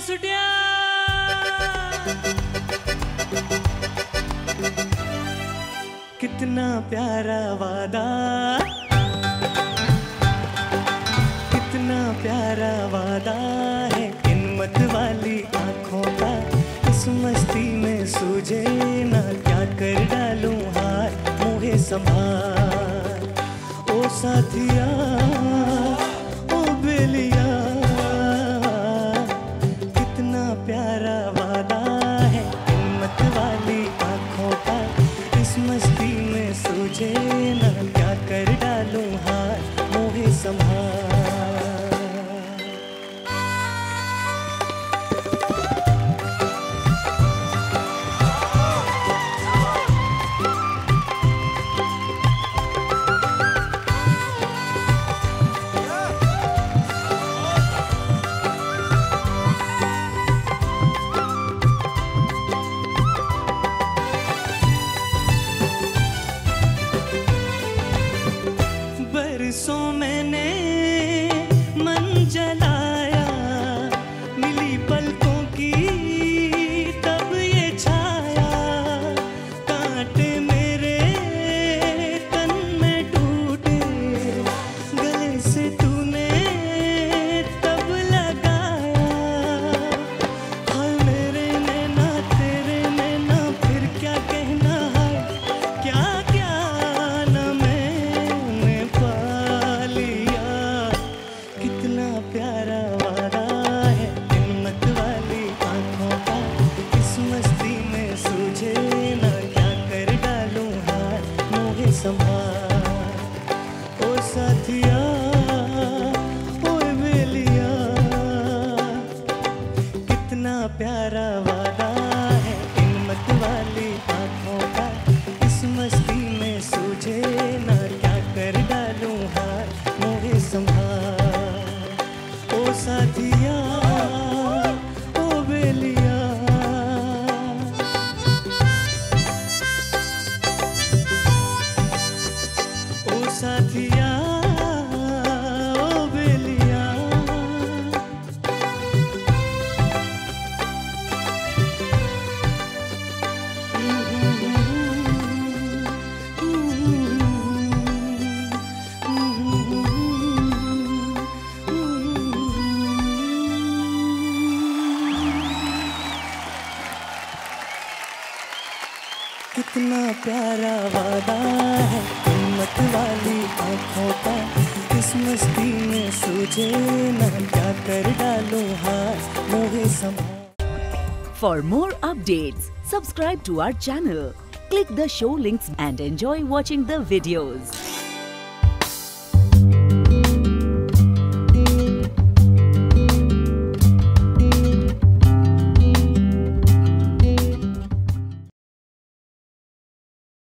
सुटिया। कितना प्यारा वादा। कितना प्यारा वादा है इन मत वाली आँखों का। इस मस्ती में सूझे ना क्या कर डालूं हार मुझे संभाल ओ साथिया कितना प्यारा वादा। कितना प्यारा वादा है हिम्मत वाली आँखों का इस मस्ती में सूझे ना क्या कर डालो हाथ मोहे समा For more updates, subscribe to our channel, click the show links and enjoy watching the videos.